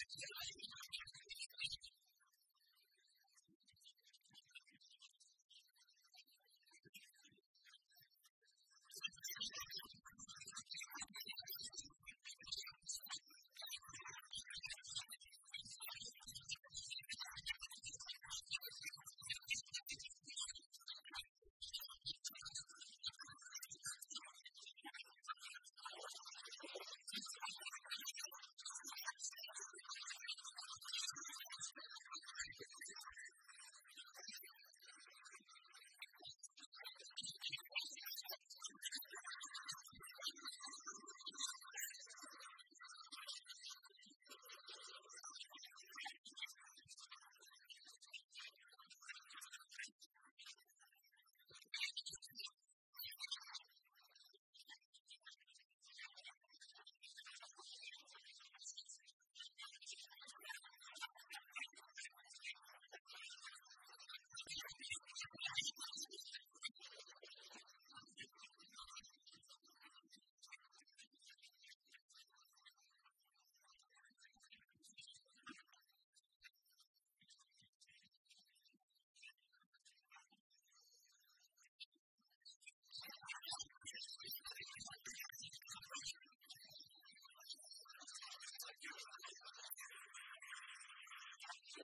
Thank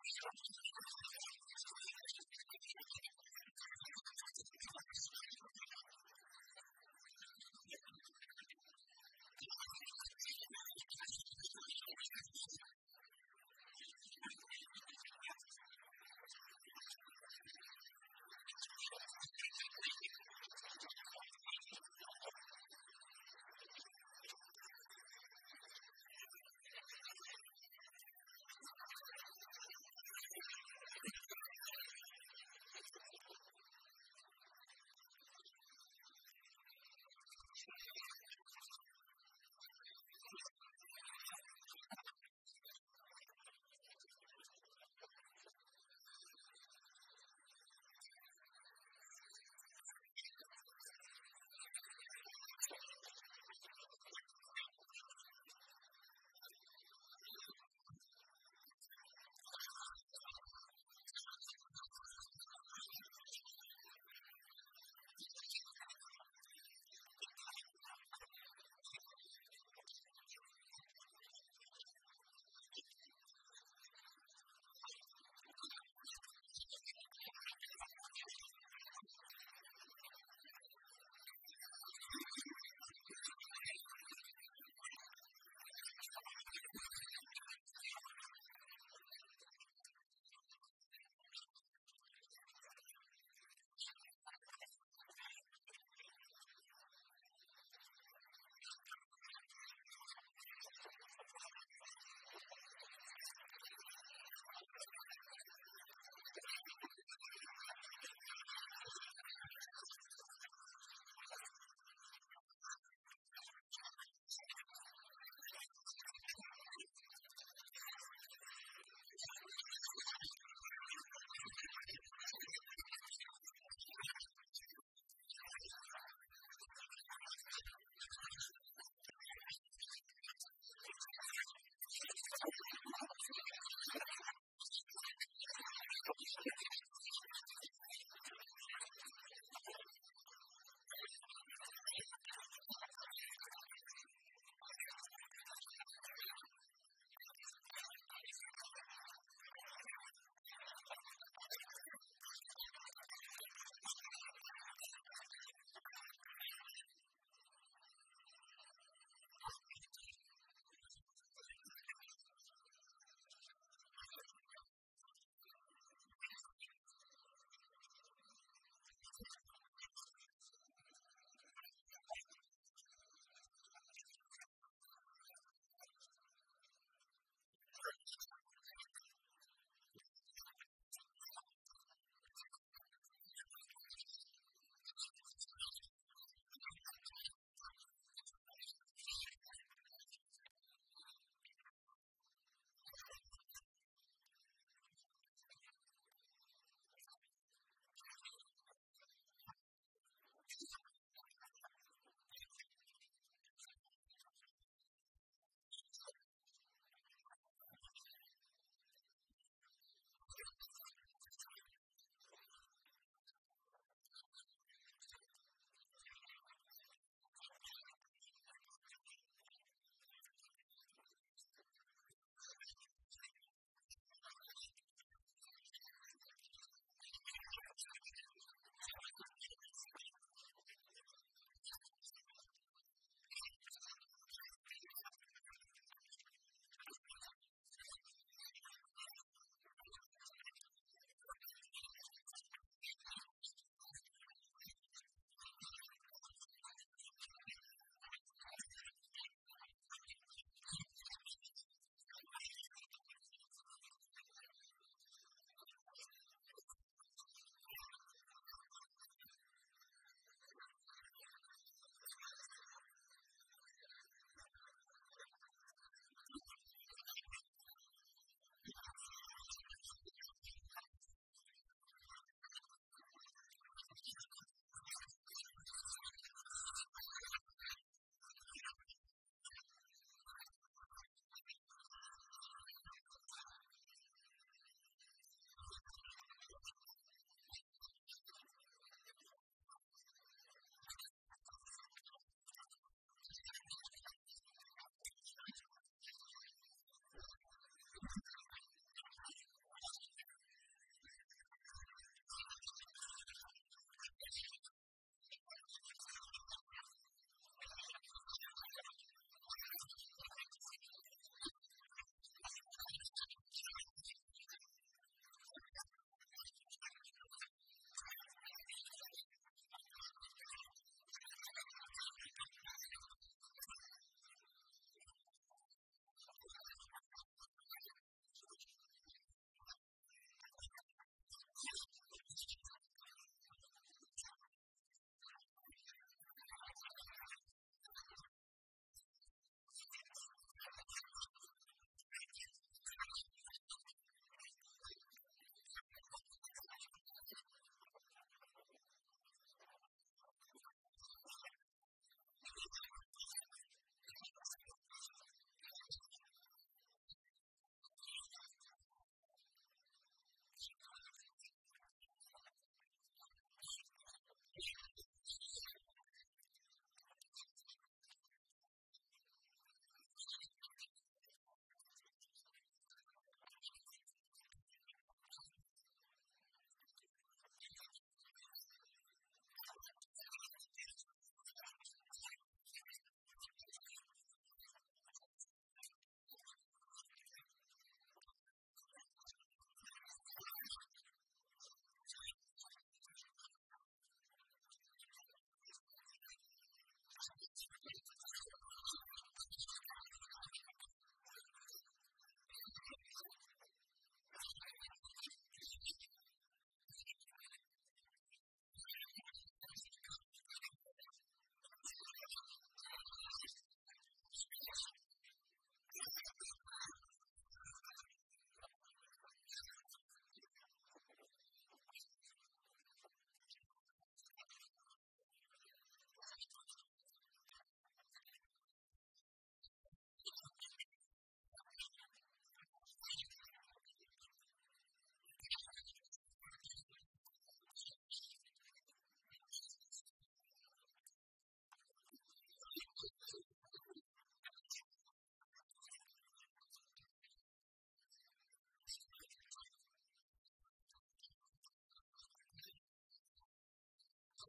Scripture.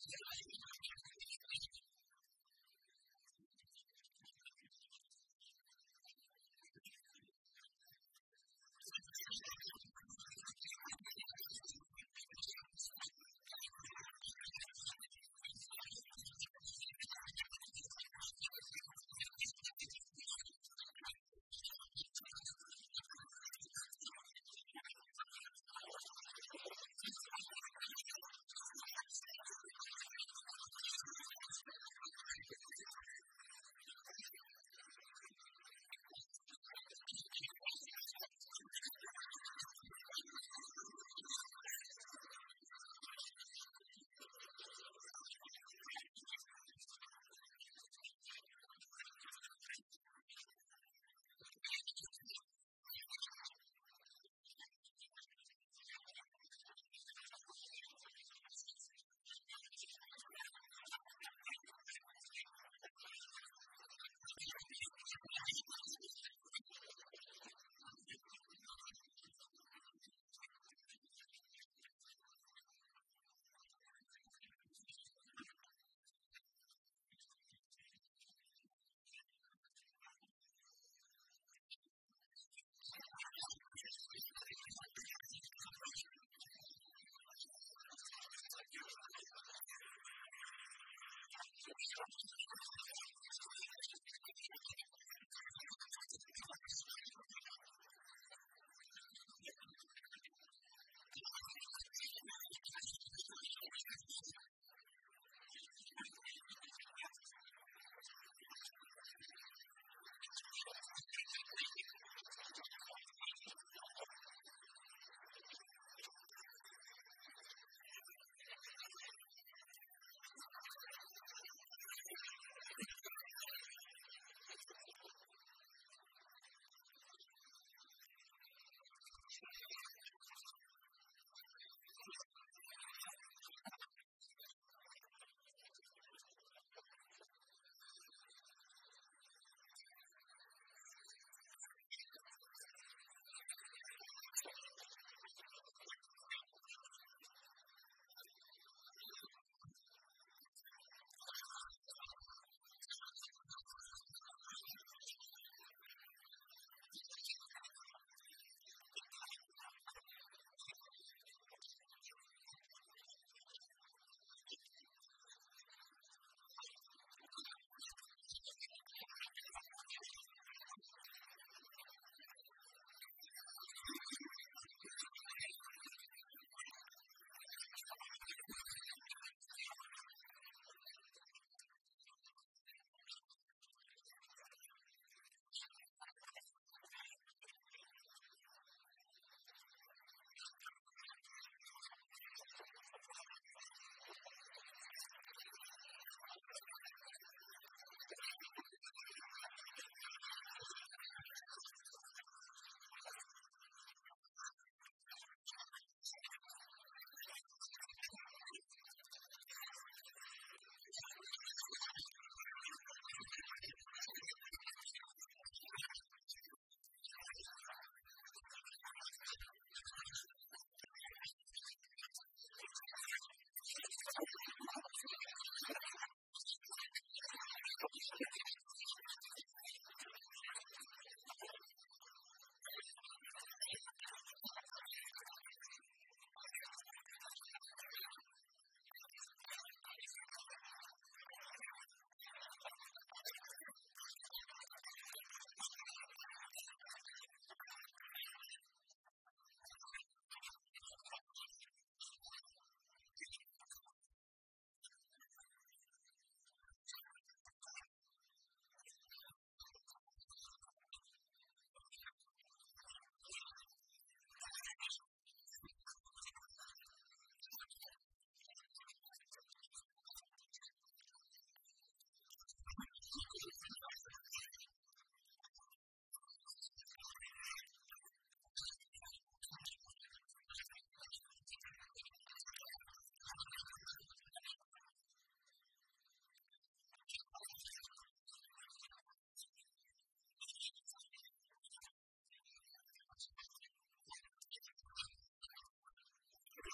Yeah, I